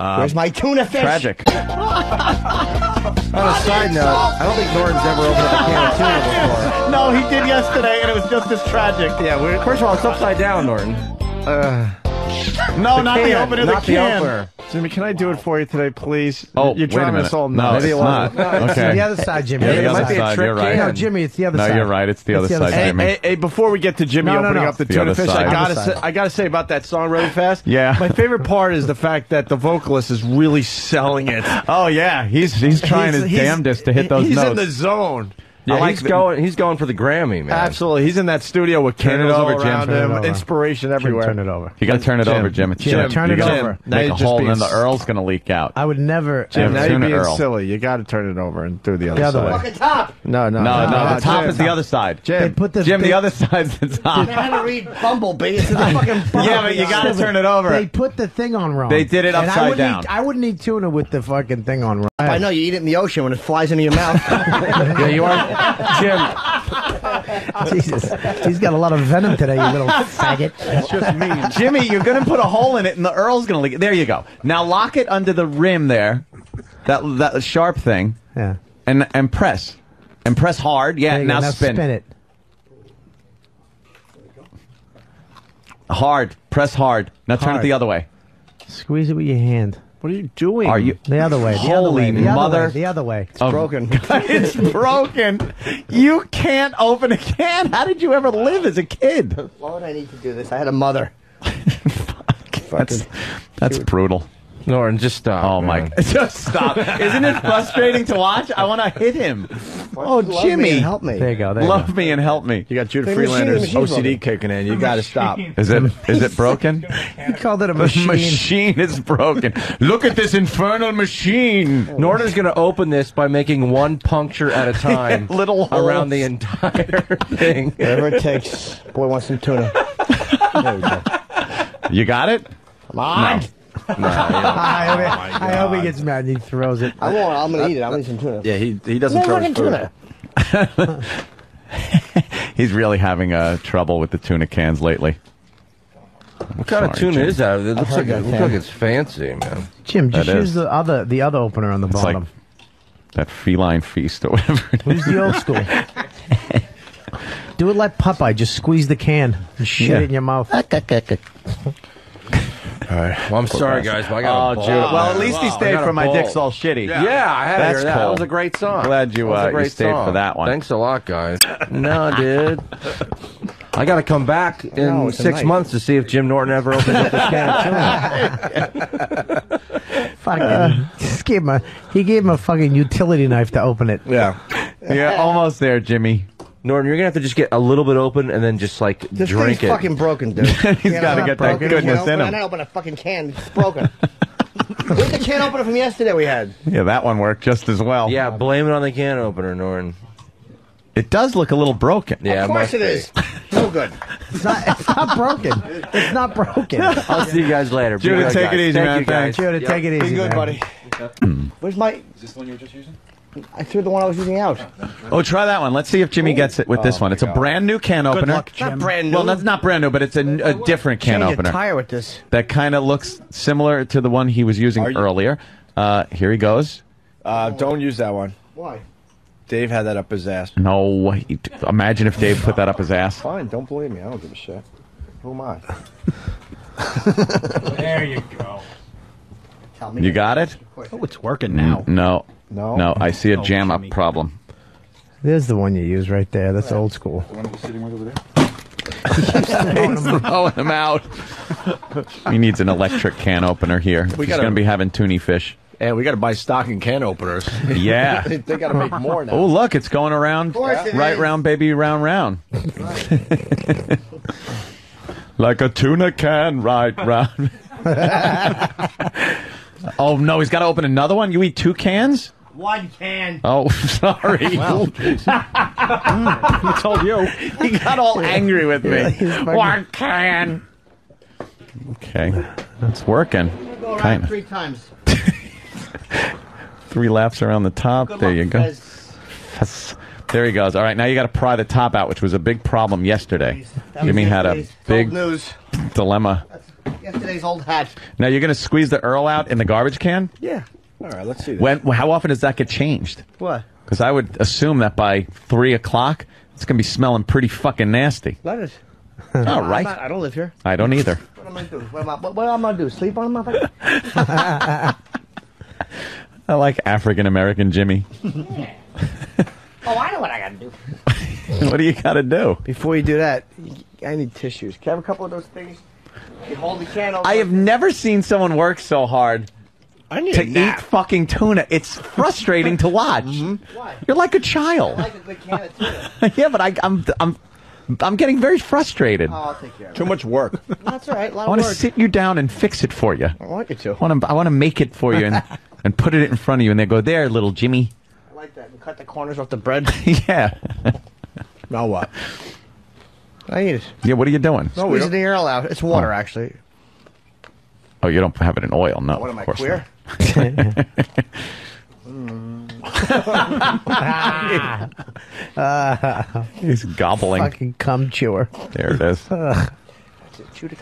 Uh, Where's my tuna fish? Tragic. On a side note, I don't think Norton's ever opened up a can of tuna before. No, he did yesterday, and it was just as tragic. Yeah, we're, first of all, it's upside down, Norton. No, not the opener. not the the can. opener. Jimmy, can I do it for you today, please? Oh, you're wait a trying minute. this all No, nuts. it's not. Okay. The other side, Jimmy. Yeah, The the other other side. side. You're right. No, Jimmy, it's the other No, side. you're right. It's the other the side, Hey, Jimmy. hey, hey, before we get to Jimmy No, no, opening no. up the The tuna fish, side. I gotta say. I gotta say about that song really fast. Yeah. my favorite part is the fact that the vocalist is really selling it. Oh yeah, he's he's trying He's- his he's- damnedest to hit those he's notes. in the zone. Yeah, like he's the- going. He's going for the Grammy, man. Absolutely, he's in that studio with Turn it candles over, all Jim. around Turn it him, over. inspiration Jim, everywhere. turn it over. you got to turn it Jim. over, Jim. It's Jim, Jim. turn you it gotta over. Make you're a hole, and then the Earl's going to leak out. I would never. Jim, Jim, now you're being Earl. silly. You got to turn it over and do the other The other side. way. Fucking top. No, no, no, no, no, the top Jim. is the other side. Jim, They put the Jim, they, the other side's the top. I had to read Bumblebee. It's the fucking Yeah, but you got to turn it over. They put the thing on wrong. They did it upside down. I wouldn't eat tuna with the fucking thing on wrong. I know you eat it in the ocean when it flies into your mouth. Yeah, you are, Jim. Jesus, he's got a lot of venom today, you little faggot. just me. Jimmy, you're going to put a hole in it, and the Earl's going to leak. it. There you go. Now lock it under the rim there, that that sharp thing, Yeah. and and press, and press hard. Yeah, There you go. now, now spin. it. hard. Press hard. Now turn it the other way. Squeeze it with your hand. What are you doing? Are you? The other way. The other Holy way. The other mother- way. The other way. Oh, Broken. it's broken. You can't open a can. How did you ever live as a kid? Why would I need to do this? I had a mother. That's that's brutal. Norton, just stop. Oh man. my! Just stop! Isn't it frustrating to watch? I want to hit him. Oh, Love me Jimmy, and help me. There you go. There you love me and help me. You got Jude The machine- Friedlander's machine's OCD broken. kicking in. You got to stop. Is it is it broken? go. He called it a The machine. machine is broken. Look at this infernal machine. Norton's going to open this by making one puncture at a time Little around holes. the entire thing. Whatever it takes. Boy wants some tuna. There we go. You got it? Come on. I hope, he, I hope he gets mad and he throws it. I won't. I'm gonna eat it. I'm gonna eat some tuna. Yeah, he he doesn't No throw his food. tuna. He's really having uh, trouble with the tuna cans lately. What kind of Sorry, tuna Jim. is that? It looks like, it looks like it's fancy, man. Jim, just That use is. the other the other opener on the It's bottom. like that feline feast or whatever. it is. Who's the old school? Do it like Popeye. Just squeeze the can and shit Yeah. it in your mouth. Well, I'm sorry, guys, but I got Oh, a Jude. ball. Well, at least he stayed for my ball. dick's all shitty. Yeah, I had to hear that. cool. That was a great song. Glad you, That was uh, you stayed song. for that one. Thanks a lot, guys. no, dude. I got to come back in No, six knife. months to see if Jim Norton ever opens up this can of tuna. Fucking, just gave him a, he gave him a fucking utility knife to open it. Yeah. Yeah, almost there, Jimmy. Norton, you're gonna have to just get a little bit open and then just like This drink thing's it. fucking broken, dude. He's You know, got to get that broken. You goodness can't in open- I him. didn't open a fucking can. It's broken. Where's the can opener from yesterday we had? Yeah, that one worked just as well. Yeah, blame it on the can opener, Norton. It does look a little broken. Yeah, of course must it No good. It's not, it's not broken. It's not broken. I'll see you guys later. Be Judah, good, take it guys. easy, Thank man. you, guys. Thanks. Judah, take it easy. Be good, man. buddy. Where's my? Is this the one you were just using? I threw the one I was using out. Oh, try that one. Let's see if Jimmy gets it with this one. It's a brand new can opener. luck, Not brand new. Well, that's not brand new, but it's a, a different can Change a opener tire with this. that kind of looks similar to the one he was using Are you- earlier. Uh, here he goes. Uh, don't use that one. Why? Dave had that up his ass. No, wait. Imagine if Dave put that up his ass. Fine, don't believe me. I don't give a shit. Who am I? There you go. Tell me. You got it? Oh, it's working now. No. No. No, I see a Oh, jam up Jimmy. problem. There's the one you use right there. That's old school. The one just sitting one over there. He's throwing him out. he needs an electric can opener here. He's gotta- going to be having toonie fish. And we got to buy stocking can openers. Yeah. they got to make more now. Oh, look, it's going around. course it Right is. round, baby, round, round. like a tuna can, right round. oh, no, he's got to open another one? You eat two cans? One can. Oh, sorry. I told you. he got all angry with me. One can. Okay, that's working. Go around Kind of. three times. Three laps around the top. Good there luck, you go. guys. Yes. There he goes. All right, now you got to pry the top out, which was a big problem yesterday. That was Jimmy had a big news. dilemma. Yesterday's old hat. Now you're gonna squeeze the Earl out in the garbage can. Yeah. All right, let's see this. When? How often does that get changed? What? Because I would assume that by three o'clock, it's gonna be smelling pretty fucking nasty. Let it. All I'm not- I don't live here. I don't either. What am I gonna do? What am I, what, what am I gonna do? Sleep on my motherfucker? I like African American Jimmy. Oh, I know what I gotta do. what do you gotta do? Before you do that, I need tissues. Can I have a couple of those things? You hold the can over. I have never seen someone work so hard I need to eat fucking tuna. It's frustrating to watch. Mm-hmm. Why? You're like a child. I like a good can of tuna. yeah, but I, I'm I'm I'm getting very frustrated. Oh, I'll take care of it. Too much work. That's all right. A lot I of want to work. sit you down and fix it for you. I want you to. I want to I want to make it for you and and put it in front of you and they go there, little Jimmy. I like that. And cut the corners off the bread. yeah. now what? I eat it. Yeah. What are you doing? No, we Squeeze don't. the air out. It's water, Oh. actually. Oh, you don't have it in oil? No. What of am I course queer? not. He's gobbling. Fucking cum chewer. There it is. Chew the-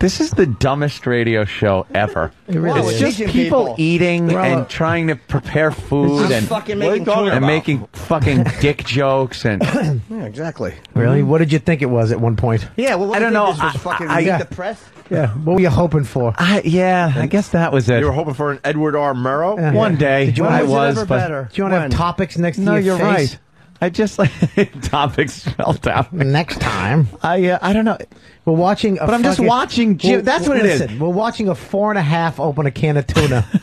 This is the dumbest radio show ever. It really It's is. just Teaching people, people. eating Well, and trying to prepare food and, fucking What are you making and about? making fucking dick jokes and Yeah, exactly. Really? What did you think it was at one point? Yeah, well, what I do don't know. think This was I- fucking I- meet yeah. the press. Yeah. What were you hoping for? I, yeah, I guess that was it. You were hoping for an Edward R. Murrow? Yeah. One day Did you I want- was, ever but better? Do you want to have topics next to no, your you're face? right. I just like topics spelled out. Next time. I uh, I don't know. We're watching a But I'm just watching Jim- Well, that's what it is. We're watching a four and a half open a can of tuna.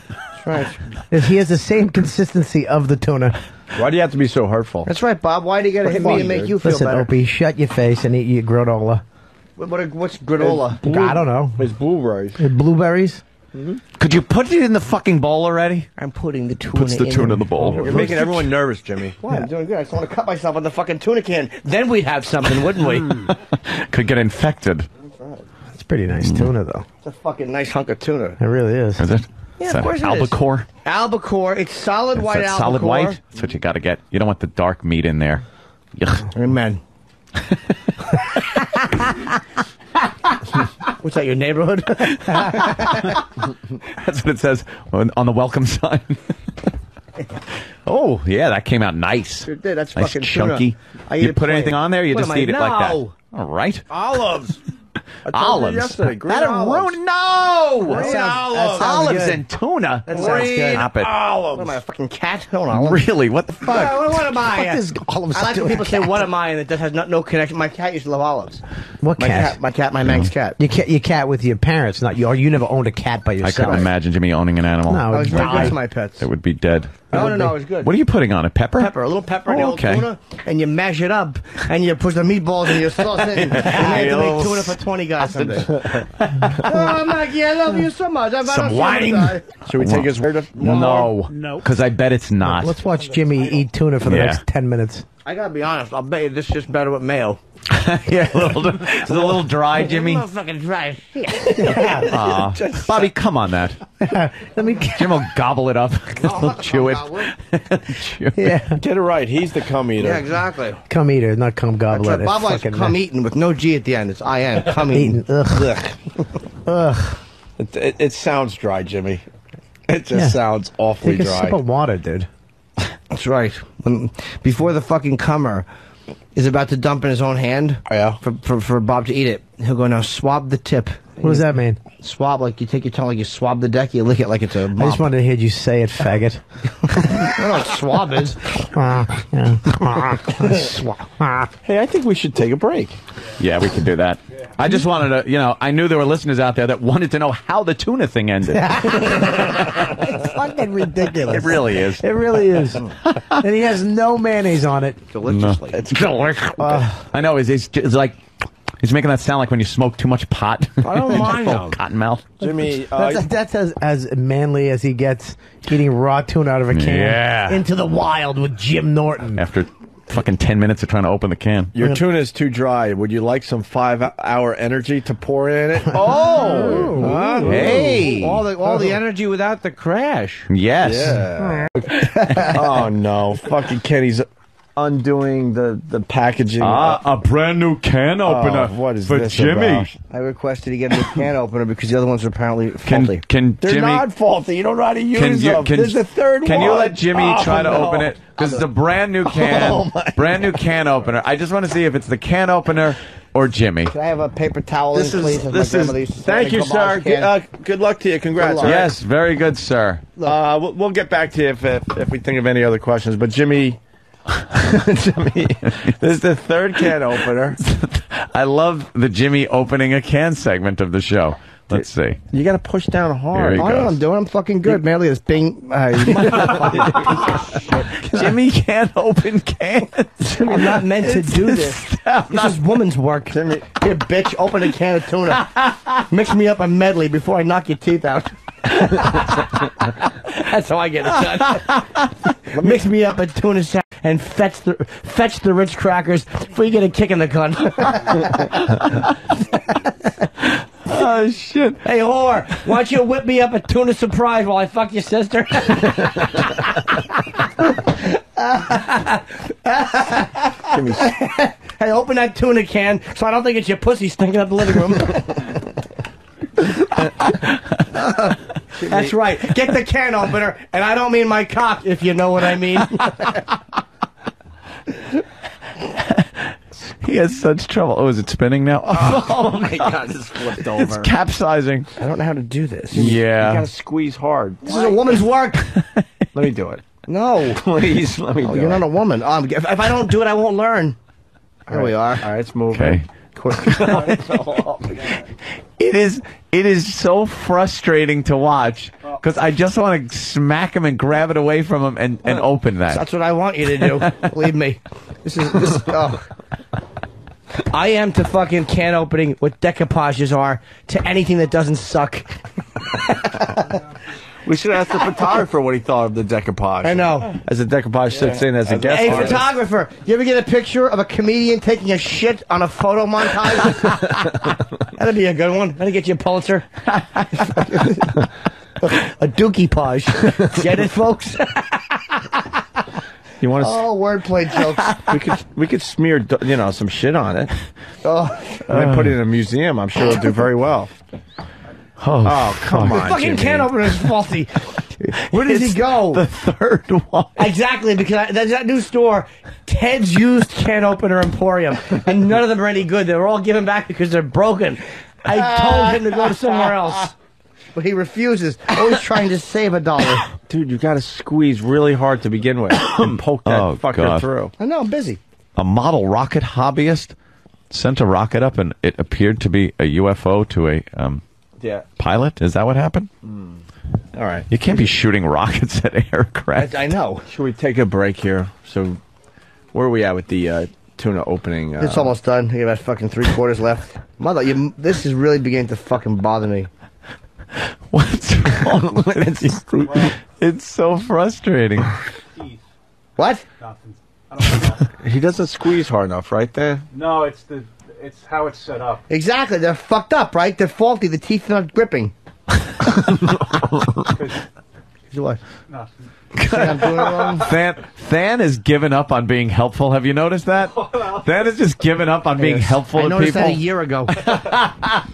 That's right. he has the same consistency of the tuna. Why do you have to be so hurtful? That's right, Bob. Why do you gotta hit me fun, and make dude. you feel Listen, better? Opie, shut your face and eat your granola. What, what, what's granola? I don't know. It's blueberries. Blueberries? Mm-hmm. Could you put it in the fucking bowl already? I'm putting the tuna. Puts the tuna in the bowl. You're making everyone nervous, Jimmy. Why? I'm doing good. I just want to cut myself on the fucking tuna can. Then we'd have something, wouldn't we? Could get infected. It's pretty nice mm. tuna, though. It's a fucking nice hunk of tuna. It really is. Is it? Yeah, Is of course it is. albacore? Albacore. It's solid Is white that albacore. solid white? That's what you got to get. You don't want the dark meat in there. Yuck. Amen. What's that? Your neighborhood? That's what it says on on the welcome sign. oh yeah, that came out nice. Sure did. That's nice fucking tuna. chunky. I eat you it put plain. anything on there? You What just am I- eat it like that. No. All right. Olives. I told you Olives. That'll olives. ruin. No. That sounds- that sounds olives good. and tuna. That sounds good. Stop it. What am I, a fucking cat? Hold on. Really? What the fuck? What, what am I? What is olives I like to when a people say, "What am I?" and it just has no, no connection. My cat used to love olives. What My cat? cat, my cat, my Manx cat. You cat, you cat with your parents, not you. Or you never owned a cat by yourself. I yourself. couldn't imagine Jimmy owning an animal. No, I was very good to my pets. It would be dead. No, no, no, it was good. What are you putting on it? Pepper? Pepper, a little pepper and Oh, the okay. tuna, and you mash it up, and you put the meatballs and your sauce in. and you have to make tuna for 20 guys someday. oh, Maggie, I love you so much. I've Some had a wine. summer Should we take his word? of- No. No. Because I bet it's not. Let's watch Jimmy eat tuna for the Yeah. next ten minutes. I gotta be honest, I'll bet you this is just better with mayo. yeah, a little, it's a little dry, Jimmy. Motherfucking dry. Aw. Bobby, come on that. Let me. Jim will gobble it up. He'll chew it. Chew it. Yeah, Get it right. He's the cum eater. Yeah, exactly. come eater, not come That's goblet. right. Bob likes Fucking come eating with no G at the end. It's I N. Come eating. eating. Ugh. Ugh. It, it, it sounds dry, Jimmy. It just Yeah. sounds awfully Take a dry. sip of water, dude. That's right. When, before the fucking comer is about to dump in his own hand oh, Yeah. for, for, for Bob to eat it, he'll go, now swab the tip. What does that mean? Swab, like you take your tongue, like you swab the deck, you lick it like it's a I mop. just wanted to hear you say it, faggot. I don't know what swab is. Yeah. Swat. Ah. Hey, I think we should take a break. Yeah, we can do that. I just wanted to, you know, I knew there were listeners out there that wanted to know how the tuna thing ended. It's fucking ridiculous. it really is. It really is. and he has no mayonnaise on it. Deliciously. It's delicious. I know. It's, it's, it's like he's making that sound like when you smoke too much pot. I don't mind oh, cotton mouth. Jimmy, uh, That's, that's as, as manly as he gets eating raw tuna out of a can Yeah. into the wild with Jim Norton. After fucking ten minutes of trying to open the can. your tuna is too dry. Would you like some five-hour energy to pour in it? Oh, Huh? hey, all the all the energy without the crash. yes. Yeah. oh no, fucking Kenny's undoing the the packaging. Ah, a brand new can opener Oh, what is for this Jimmy. about? I requested to get a new can opener because the other ones are apparently Can faulty. can They're Jimmy? not faulty. You don't know how to use Can you, them. can, There's a third can one. you let Jimmy Oh, try to no. open it? Because it's a brand new can, Oh, my brand new can opener. I just want to see if it's the can opener or Jimmy. Can I have a paper towel, This in, please? is as this my is. grandmother used to say Thank in a you, sir. garbage Good, can? uh, good luck to you. Congrats. Good luck. all right? Yes, very good, sir. Uh, we'll, we'll get back to you if, if if we think of any other questions. But Jimmy, Jimmy, this is the third can opener. I love the Jimmy opening a can segment of the show. Let's see. You got to push down hard. he goes. I'm doing. I'm fucking good. Merely this Bing. Uh, Jimmy can't open cans. I'm not meant to do this. This is woman's work. Jimmy. Here, bitch, open a can of tuna. Mix me up a medley before I knock your teeth out. That's how I get it done. Mix me up a tuna salad and fetch the fetch the Ritz crackers before you get a kick in the cunt. oh shit! hey, whore, why don't you whip me up a tuna surprise while I fuck your sister? Jimmy, Hey, open that tuna can so I don't think it's your pussy stinking up the living room. That's right. Get the can opener, and I don't mean my cock, if you know what I mean. He has such trouble. Oh, is it spinning now? Oh, my God, this flipped over. it's capsizing. I don't know how to do this. Yeah. You got to squeeze hard. This is a woman's work. Let me do it. No. Please, let me Oh, do you're it. not a woman. Um, if, if I don't do it, I won't learn. Here we are. All right, it's moving. Okay. It is. It is so frustrating to watch because I just want to smack him and grab it away from him and, and open that. That's what I want you to do. Believe me. This is this. Oh. I am to fucking can opening what decoupages are to anything that doesn't suck. We should ask the photographer what he thought of the decoupage. I know. As the decoupage sits in as a guest Hey, artist. photographer, you ever get a picture of a comedian taking a shit on a photo montage? That'd be a good one. That'd get you a Pulitzer. a dookie page. Get it, folks? You want to? oh, wordplay jokes. we could we could smear you know some shit on it Oh, and then put it in a museum. I'm sure it'll do very well. Oh, oh come on, The fucking Jimmy. can opener is faulty. Where does he go? The third one. Exactly, because I, there's that new store, Ted's Used Can Opener Emporium, and none of them are any good. They're all given back because they're broken. I told him to go to somewhere else, but he refuses. Always trying to save a dollar. Dude, you got to squeeze really hard to begin with and poke that Oh, fucker God. through. I know, I'm busy. A model rocket hobbyist sent a rocket up and it appeared to be a UFO to a um, Yeah. pilot. Is that what happened? All right. You can't be shooting rockets at aircraft. I, I know. Should we take a break here? So, where are we at with the uh, tuna opening? Uh, It's almost done. You got about fucking three quarters left. Mother, you, this is really beginning to fucking bother me. What's wrong with? It's so frustrating. What? He doesn't squeeze hard enough, right there. No, it's the it's how it's set up. Exactly. They're fucked up, right? They're faulty. The teeth are not gripping. what? Nothing. Say I'm doing wrong? Than, Than has given up on being helpful. Have you noticed that? Than has just given up on being helpful I to noticed people. that a year ago.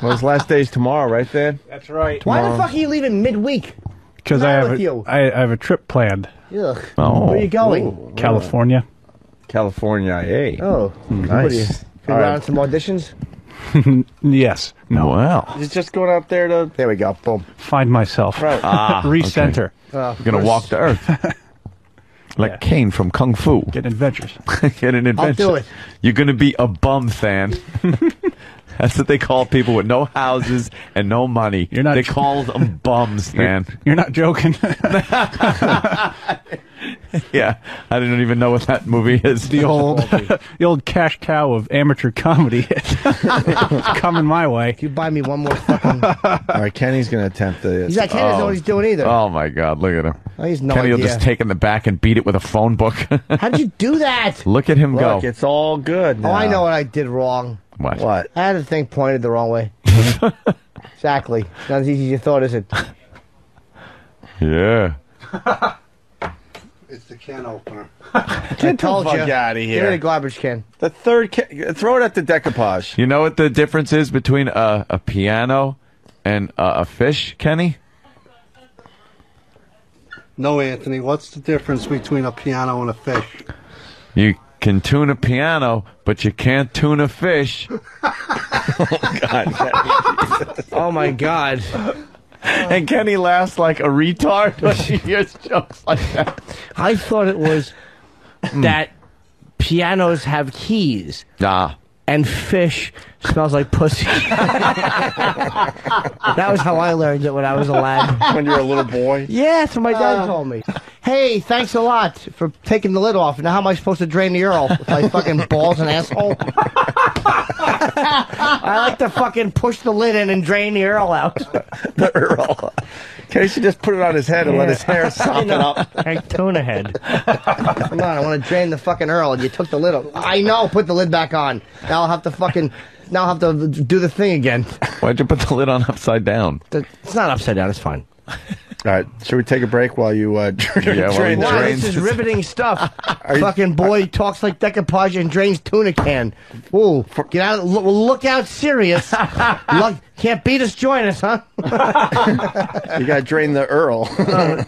Well, his last day's tomorrow, right there. That's right. Why the fuck are you leaving midweek? Because I the have with a, you? I, I have a trip planned. Ugh. Oh. Where are you going? California. California, hey. Oh, nice. What are you? Go All right. around some auditions. Yes. No. Well, He's just going up there to. There we go. Boom. Find myself. Right. Ah, Recenter. Uh, you're gonna walk to Earth like Yeah. Caine from Kung Fu. Get adventures. Get an adventure. do it. You're gonna be a bum, Than. That's what they call people with no houses and no money. You're not They tr- call them bums, Than. You're not joking. Yeah, I don't even know what that movie is. the old, the old cash cow of amateur comedy. it's coming my way. if you buy me one more fucking. All right, Kenny's going to attempt the. He's not. Kenny doesn't know what he's doing either. Oh my God! Look at him. Oh, he's no Kenny will idea. just take in the back and beat it with a phone book. How'd you do that? Look at him Look, go. it's all good. Oh, I now. know what I did wrong. What? What? I had the thing pointed the wrong way. exactly. It's not as easy as you thought, is it? Yeah. It's the can opener. I told fuck you. outta Give me here. the garbage can. The third can. Throw it at the decoupage. You know what the difference is between a, a piano and a, a fish, Kenny? No, Anthony. What's the difference between a piano and a fish? You can tune a piano, but you can't tune a fish. Oh, oh my god. And Kenny laughs like a retard when he hears jokes like that. I thought it was hmm. that pianos have keys Nah. And fish smells like pussy. that was how I learned it when I was a lad. when you're a little boy. Yeah, that's what my dad uh. told me. Hey, thanks a lot for taking the lid off. Now how am I supposed to drain the Earl? With my fucking balls and asshole? I like to fucking push the lid in and drain the Earl out. The Earl. Kenny should just put it on his head and let his hair sop it up. Like tuna head. Come on, I want to drain the fucking Earl, and you took the lid off. I know, put the lid back on. Now I'll have to fucking, now I'll have to do the thing again. Why'd you put the lid on upside down? It's not upside down, it's fine. All right, should we take a break while you uh, drain Yeah, drain you the Wow, drain- this is riveting stuff. you- Fucking boy talks like decoupage and drains tuna can. Ooh, get out! Look, look out, serious. look, can't beat us, join us, huh? You got to drain the Earl. God.